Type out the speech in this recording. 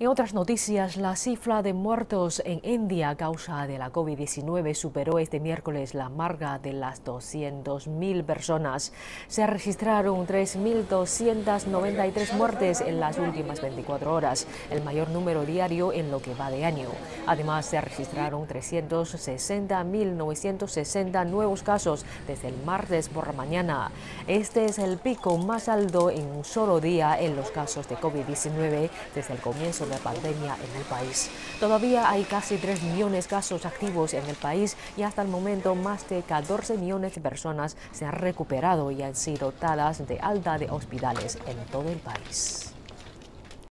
En otras noticias, la cifra de muertos en India a causa de la COVID-19 superó este miércoles la marca de las 200.000 personas. Se registraron 3.293 muertes en las últimas 24 horas, el mayor número diario en lo que va de año. Además, se registraron 360.960 nuevos casos desde el martes por la mañana. Este es el pico más alto en un solo día en los casos de COVID-19 desde el comienzo de pandemia en el país. Todavía hay casi 3 millones de casos activos en el país y hasta el momento más de 14 millones de personas se han recuperado y han sido dadas de alta de hospitales en todo el país.